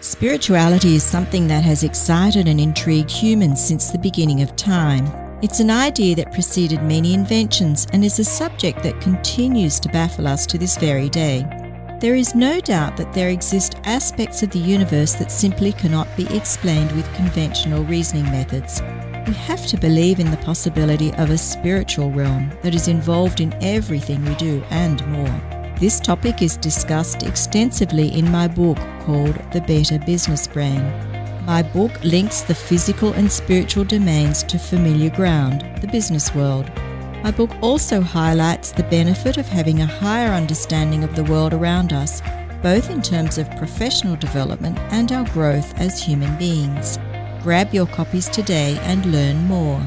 Spirituality is something that has excited and intrigued humans since the beginning of time. It's an idea that preceded many inventions and is a subject that continues to baffle us to this very day. There is no doubt that there exist aspects of the universe that simply cannot be explained with conventional reasoning methods. We have to believe in the possibility of a spiritual realm that is involved in everything we do and more. This topic is discussed extensively in my book called The Better Business Brain. My book links the physical and spiritual domains to familiar ground, the business world. My book also highlights the benefit of having a higher understanding of the world around us, both in terms of professional development and our growth as human beings. Grab your copies today and learn more.